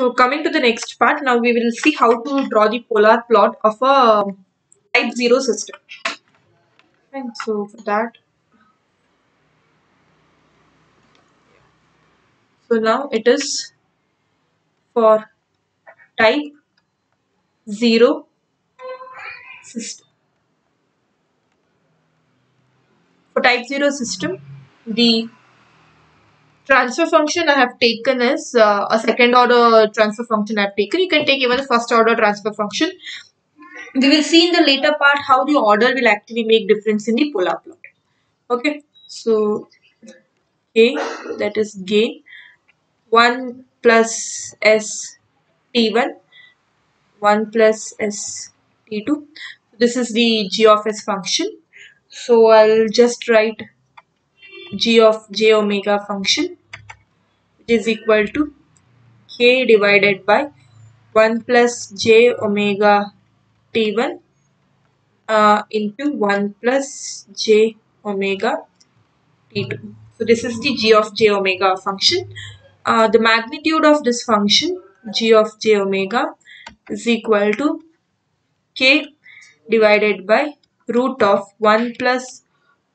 So coming to the next part, now we will see how to draw the polar plot of a type 0 system. And so for that, so now it is for type 0 system. For type 0 system, the transfer function I have taken is uh, a second order transfer function I have taken. You can take even the first order transfer function. We will see in the later part how the order will actually make difference in the polar plot. Okay, so A that is gain 1 plus S T1 1 plus S T2. This is the G of S function. So I'll just write G of J omega function is equal to k divided by 1 plus j omega t1 uh, into 1 plus j omega t2. So this is the g of j omega function. Uh, the magnitude of this function g of j omega is equal to k divided by root of 1 plus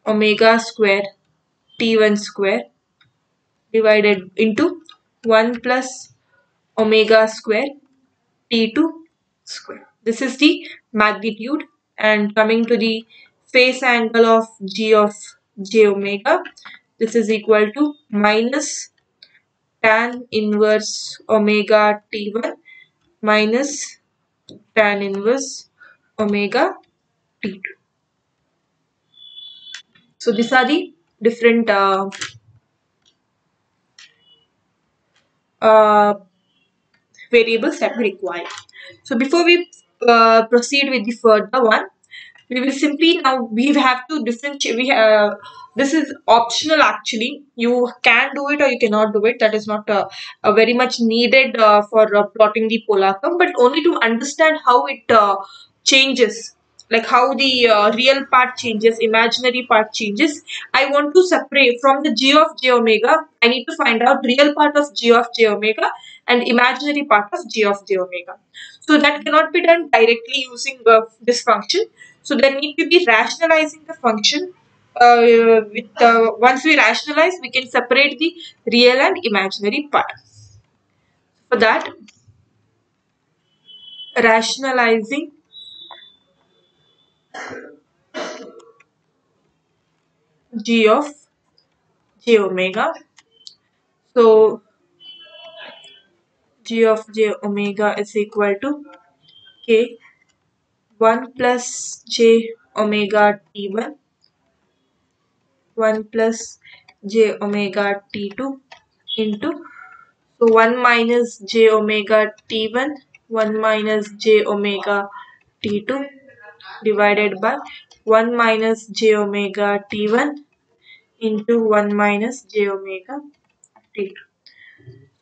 omega square t1 square divided into 1 plus omega square t2 square. This is the magnitude and coming to the phase angle of g of j omega this is equal to minus tan inverse omega t1 minus tan inverse omega t2. So these are the different uh, uh, variables that we require. So before we uh, proceed with the further one, we will simply now we have to differentiate. We have this is optional actually. You can do it or you cannot do it. That is not uh, uh, very much needed uh, for uh, plotting the polar curve, but only to understand how it uh, changes like how the uh, real part changes, imaginary part changes. I want to separate from the g of j omega. I need to find out real part of g of j omega and imaginary part of g of j omega. So that cannot be done directly using uh, this function. So there need to be rationalizing the function. Uh, with uh, once we rationalize, we can separate the real and imaginary part. For that, rationalizing g of j omega. So g of j omega is equal to k 1 plus j omega t1 1 plus j omega t2 into so 1 minus j omega t1 1 minus j omega t2 divided by 1 minus j omega t1 into 1 minus j omega t2.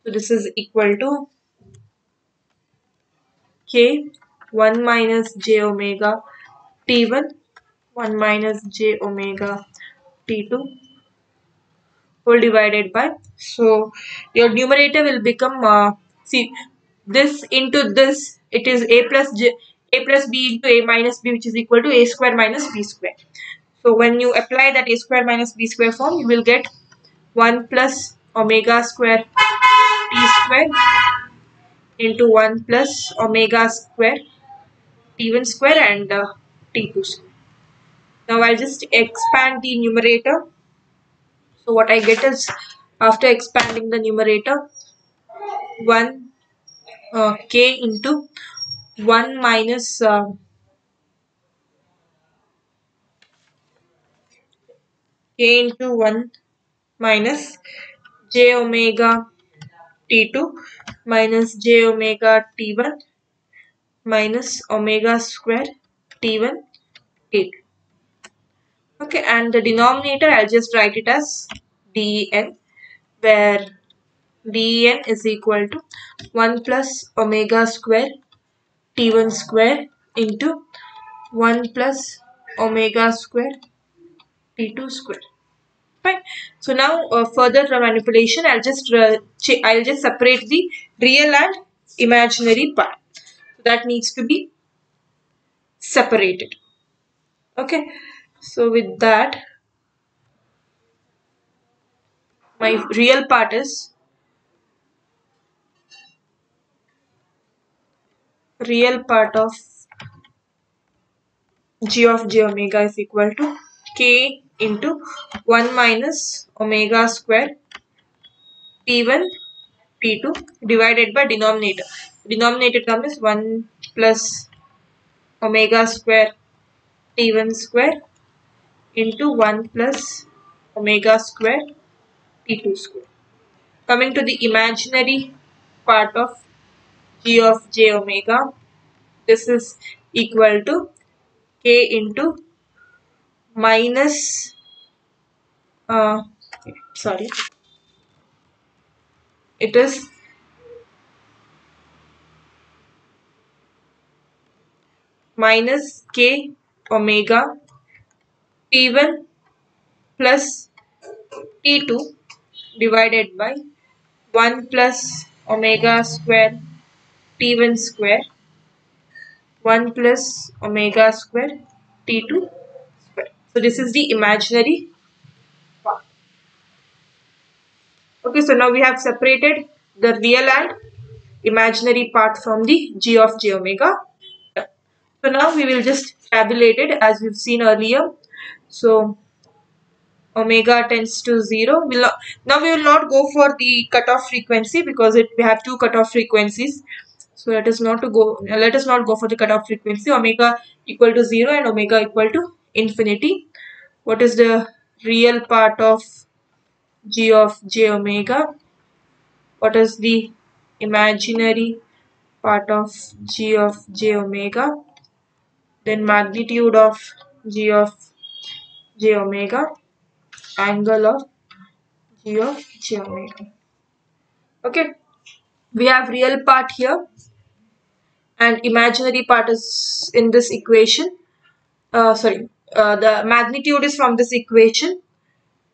So this is equal to k 1 minus j omega t1 1 minus j omega t2 whole divided by so your numerator will become uh, see this into this it is a plus j a plus b into a minus b which is equal to a square minus b square. So when you apply that a square minus b square form you will get 1 plus omega square t square into 1 plus omega square t1 square and uh, t2 square. Now I'll just expand the numerator. So what I get is after expanding the numerator 1 uh, k into 1 minus uh, k into 1 minus j omega t2 minus j omega t1 minus omega square t1 t2 okay and the denominator I'll just write it as den where den is equal to 1 plus omega square t1 square into 1 plus omega square t2 square fine so now uh, further manipulation i'll just uh, i'll just separate the real and imaginary part. That needs to be separated. Okay. So with that, my real part is real part of g of j omega is equal to k into 1 minus omega square p1 p2 divided by denominator. Denominator term is 1 plus omega square t1 square into 1 plus omega square t2 square. Coming to the imaginary part of g of j omega, this is equal to k into minus uh, sorry it is minus k omega t1 plus t2 divided by 1 plus omega square t1 square 1 plus omega square t2 square. So this is the imaginary part. Okay, so now we have separated the real and imaginary part from the g of j omega. So now we will just tabulate it as we've seen earlier. So omega tends to 0. We'll not, now we will not go for the cutoff frequency because it, we have two cutoff frequencies. So let us not to go let us not go for the cutoff frequency omega equal to 0 and omega equal to infinity. What is the real part of g of j omega? What is the imaginary part of g of j omega? Then magnitude of g of j omega, angle of g of j omega. Okay, we have real part here and imaginary part is in this equation. Uh, sorry, uh, the magnitude is from this equation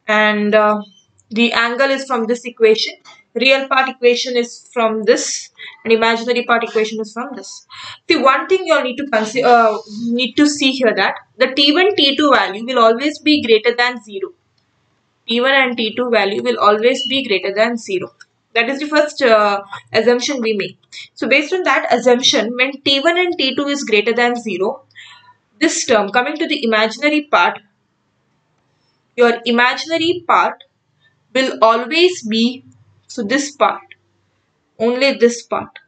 and uh, the angle is from this equation. Real part equation is from this and imaginary part equation is from this. The one thing you all need to consider, uh, need to see here that the T1, T2 value will always be greater than 0. T1 and T2 value will always be greater than 0. That is the first uh, assumption we make. So based on that assumption, when T1 and T2 is greater than 0, this term coming to the imaginary part, your imaginary part will always be, so this part, only this part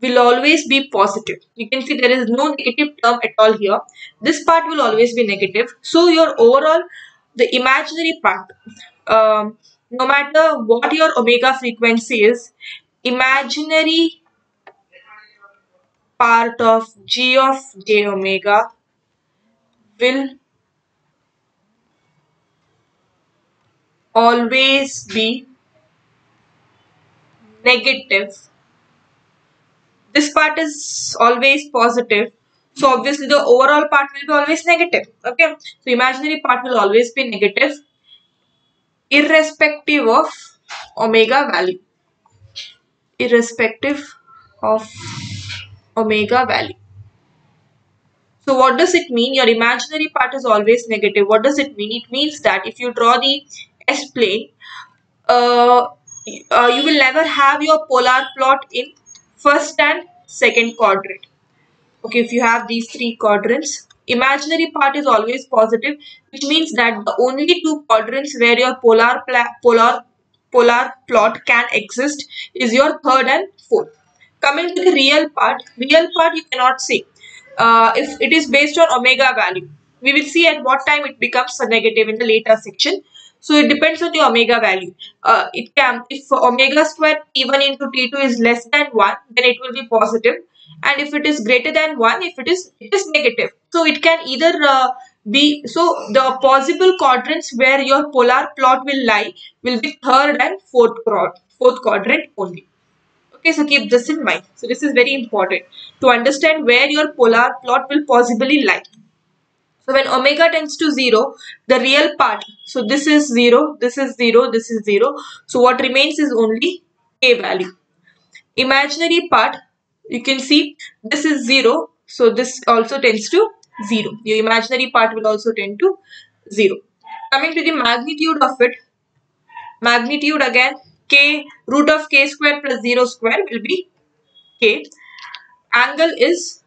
will always be positive. You can see there is no negative term at all here. This part will always be negative. So your overall, the imaginary part, um, no matter what your omega frequency is, imaginary part of g of j omega will always be negative. This part is always positive. So obviously the overall part will be always negative. Okay. So imaginary part will always be negative irrespective of omega value. Irrespective of omega value. So what does it mean? Your imaginary part is always negative. What does it mean? It means that if you draw the s plane uh, uh, you will never have your polar plot in first and second quadrant. Okay if you have these three quadrants imaginary part is always positive which means that the only two quadrants where your polar polar polar plot can exist is your third and fourth coming to the real part real part you cannot see. uh, if it is based on omega value we will see at what time it becomes negative in the later section so it depends on the omega value. Uh, it can if omega square t1 into t2 is less than 1 then it will be positive and if it is greater than 1 if it is it is negative. So it can either uh, be so the possible quadrants where your polar plot will lie will be third and fourth quadrant fourth quadrant only. Okay so keep this in mind. So this is very important to understand where your polar plot will possibly lie. So when omega tends to 0 the real part so this is 0 this is 0 this is 0 so what remains is only k value. Imaginary part you can see this is 0 so this also tends to 0 your imaginary part will also tend to 0 coming to the magnitude of it magnitude again k root of k square plus 0 square will be k. Angle is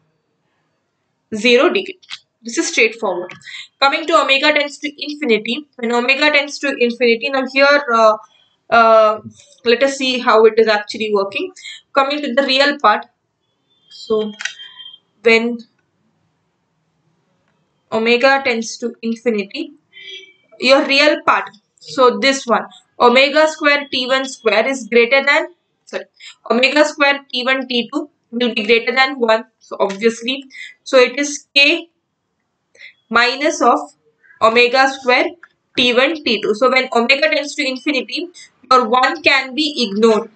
0 degree. This is straightforward. Coming to omega tends to infinity. When omega tends to infinity now here uh, uh, let us see how it is actually working. Coming to the real part so when omega tends to infinity your real part so this one omega square t1 square is greater than sorry omega square t1 t2 will be greater than 1 so obviously so it is k minus of omega square t1 t2 so when omega tends to infinity your 1 can be ignored.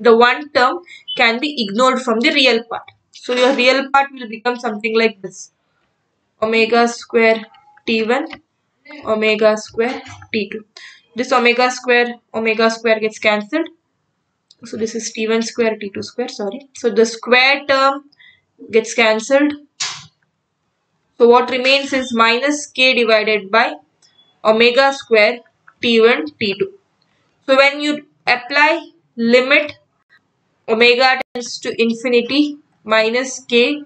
The one term can be ignored from the real part. So your real part will become something like this. Omega square t1 omega square t2 this omega square omega square gets cancelled. So this is t1 square t2 square sorry. So the square term gets cancelled. So what remains is minus k divided by omega square t1 t2 so when you apply limit omega tends to infinity minus k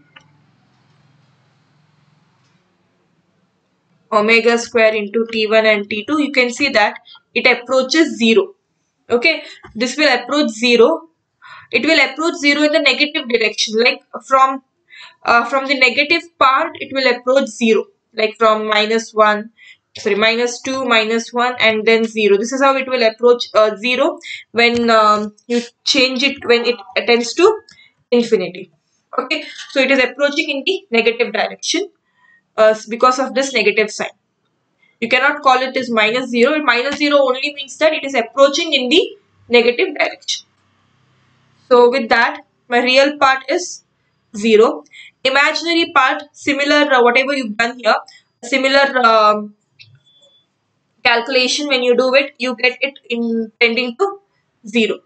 omega square into t1 and t2 you can see that it approaches 0 okay? This will approach 0 it will approach 0 in the negative direction. Like from uh, from the negative part it will approach 0 like from minus 1 sorry minus 2 minus 1 and then 0 this is how it will approach uh, 0 when um, you change it when it tends to infinity. Okay? So it is approaching in the negative direction uh, because of this negative sign. You cannot call it as minus 0 minus 0 only means that it is approaching in the negative direction. So with that my real part is 0 imaginary part similar uh, whatever you've done here similar um, calculation when you do it you get it in tending to 0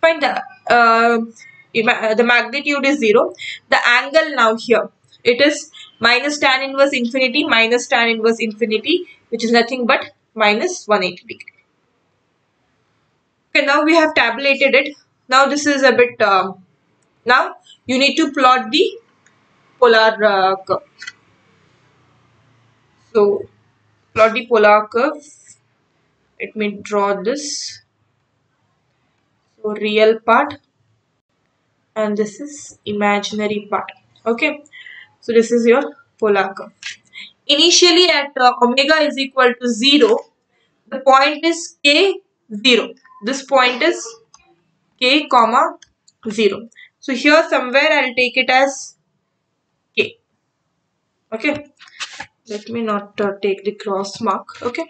find the uh, the magnitude is 0 the angle now here it is minus tan inverse infinity minus tan inverse infinity which is nothing but minus 180 degree. Okay now we have tabulated it. Now this is a bit um, now you need to plot the polar uh, curve. So plot the polar curve. Let me draw this. So real part. And this is imaginary part. Okay. So this is your polar curve. Initially at uh, omega is equal to 0 the point is k 0 this point is k comma 0 so here somewhere i'll take it as k. Okay let me not uh, take the cross mark okay?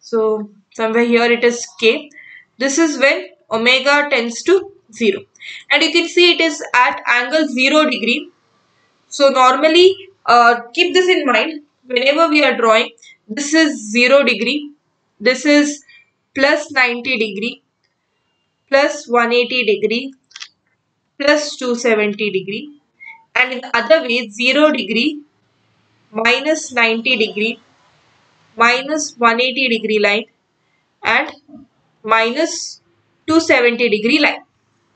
So somewhere here it is k. This is when omega tends to 0 and you can see it is at angle 0 degree. So normally uh, keep this in mind. Whenever we are drawing this is 0 degree. This is plus 90 degree plus 180 degree plus 270 degree. And in the other way 0 degree minus 90 degree, minus 180 degree line and minus 270 degree line.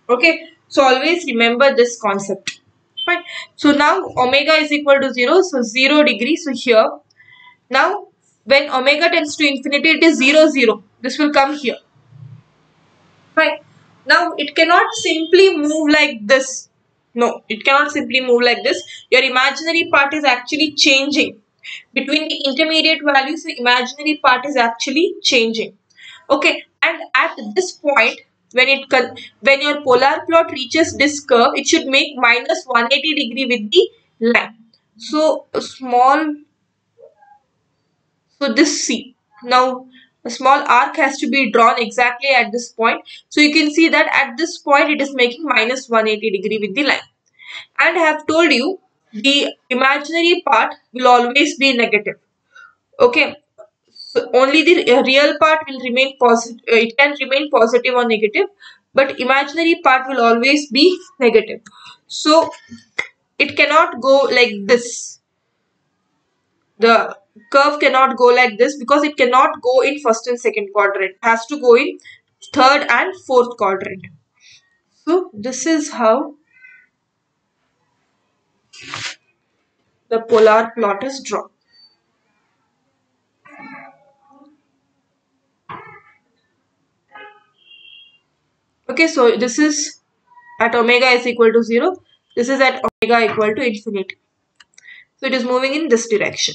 Okay, so always remember this concept. Fine. So now omega is equal to 0, so 0 degree. So here, now when omega tends to infinity, it is 0, 0. This will come here. Fine. Now it cannot simply move like this no, it cannot simply move like this. Your imaginary part is actually changing. Between the intermediate values, the imaginary part is actually changing. Okay, and at this point, when it when your polar plot reaches this curve, it should make minus 180 degree with the line. So small, so this C. Now a small arc has to be drawn exactly at this point. So you can see that at this point it is making minus 180 degree with the line. And I have told you the imaginary part will always be negative. Okay. So only the real part will remain positive. Uh, it can remain positive or negative. but imaginary part will always be negative so it cannot go like this the curve cannot go like this because it cannot go in first and second quadrant. It has to go in third and fourth quadrant. So this is how the polar plot is drawn. Okay so this is at omega is equal to 0 this is at omega equal to infinity. So it is moving in this direction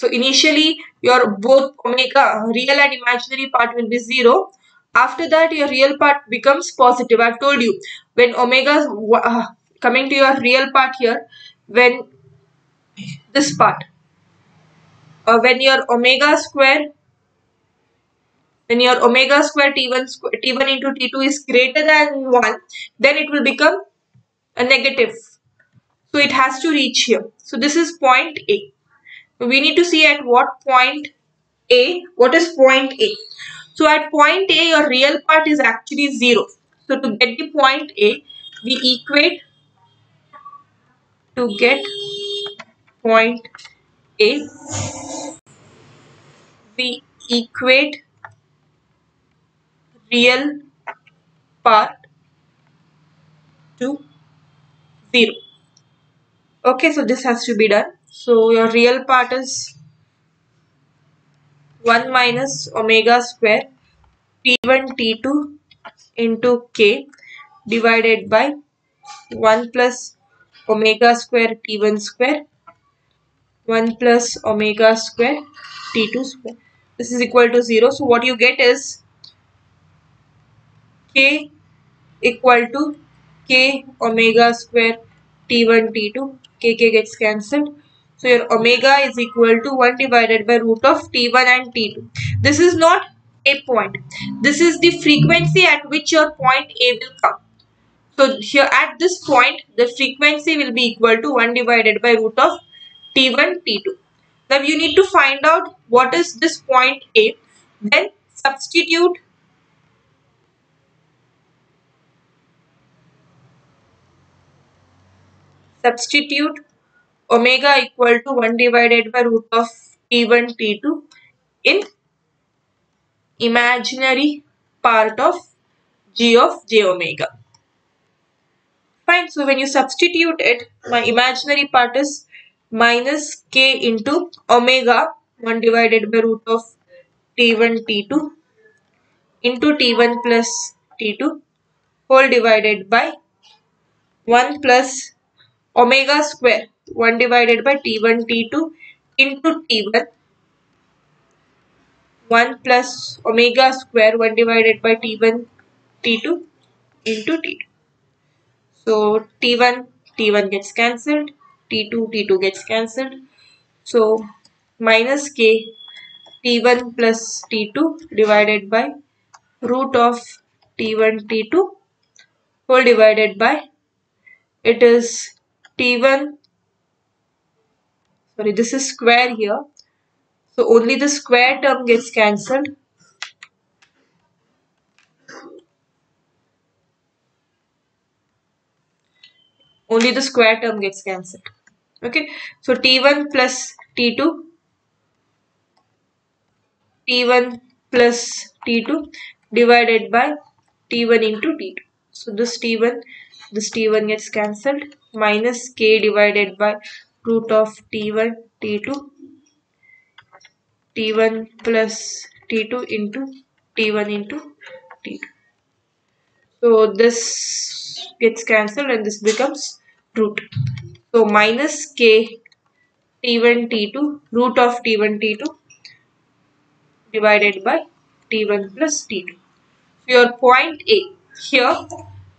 so initially your both omega real and imaginary part will be 0 after that your real part becomes positive. I've told you when omega uh, coming to your real part here when this part uh, when your omega square when your omega square t1 square, t1 into t2 is greater than 1 then it will become a negative. So it has to reach here. So this is point a we need to see at what point a what is point a? So at point a your real part is actually 0 so to get the point a we equate to get point a. We equate real part to 0 okay so this has to be done so your real part is 1 minus omega square t1 t2 into k divided by 1 plus omega square t1 square 1 plus omega square t2 square. This is equal to 0 so what you get is k equal to k omega square t1 t2 k k gets cancelled so your omega is equal to 1 divided by root of t1 and t2 this is not a point. This is the frequency at which your point a will come. So here at this point the frequency will be equal to 1 divided by root of t1 t2 now you need to find out what is this point a then substitute Substitute omega equal to 1 divided by root of t1 t2 in imaginary part of g of j omega. Fine, so when you substitute it, my imaginary part is minus k into omega 1 divided by root of t1 t2 into t1 plus t2 whole divided by 1 plus omega square 1 divided by t1 t2 into t1 1 plus omega square 1 divided by t1 t2 into t2 so t1 t1 gets cancelled. T2 t2 gets cancelled. So minus k t1 plus t2 divided by root of t1 t2 whole divided by it is t1 sorry this is square here. So only the square term gets cancelled. Only the square term gets cancelled. Okay. So t1 plus t2 t1 plus t2 divided by t1 into t2 so this t1 this t1 gets cancelled minus k divided by root of t1 t2 t1 plus t2 into t1 into t2 so this gets cancelled and this becomes root. So minus k t1 t2 root of t1 t2 divided by t1 plus t2 so your point a here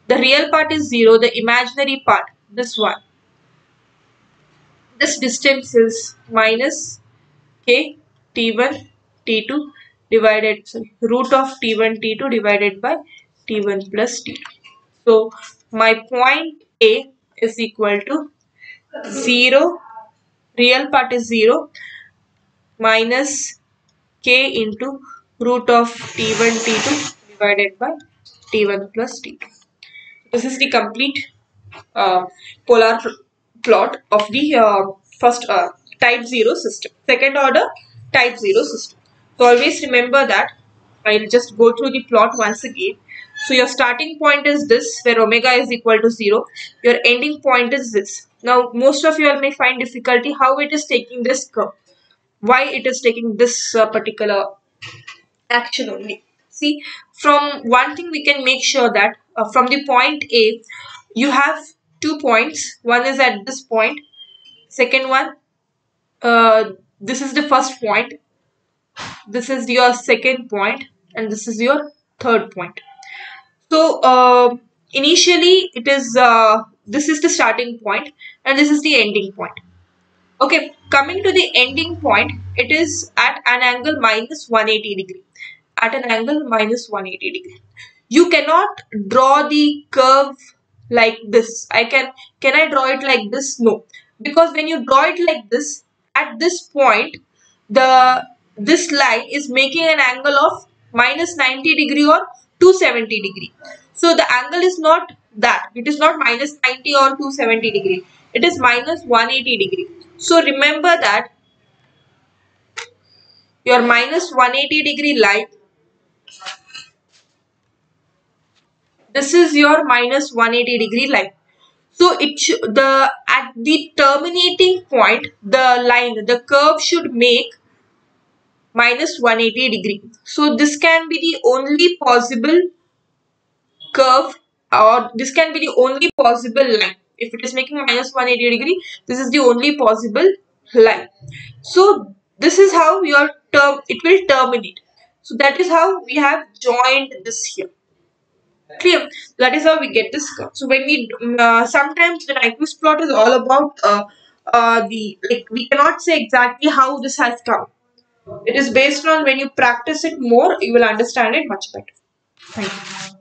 the real part is 0 the imaginary part this one. This distance is minus k t1 t2 divided sorry, root of t1 t2 divided by t1 plus t2. So my point A is equal to 0 real part is 0 minus k into root of t1 t2 divided by t1 plus t2. This is the complete uh, polar plot of the uh, first uh, type 0 system. Second order type 0 system. So always remember that. I'll just go through the plot once again. So your starting point is this where omega is equal to 0. Your ending point is this. Now most of you may find difficulty how it is taking this curve. Why it is taking this uh, particular action only. See from one thing we can make sure that uh, from the point A you have two points. One is at this point. Second one uh, this is the first point. This is your second point and this is your third point. So uh, initially it is uh, this is the starting point and this is the ending point. Okay, coming to the ending point, it is at an angle minus 180 degree. At an angle minus 180 degree. You cannot draw the curve like this. I can, can I draw it like this? No. Because when you draw it like this, at this point, the this line is making an angle of minus 90 degree or 270 degree. So the angle is not that. It is not minus 90 or 270 degree. It is minus 180 degree. So remember that your minus 180 degree line this is your minus 180 degree line so it the at the terminating point the line the curve should make minus 180 degree. So this can be the only possible curve or this can be the only possible line. If it is making minus 180 degree, this is the only possible line. So this is how your term, it will terminate. So that is how we have joined this here. Clear? That is how we get this curve. So when we, uh, sometimes the Nyquist plot is all about uh, uh, the, like we cannot say exactly how this has come it is based on when you practice it more, you will understand it much better. Thank you.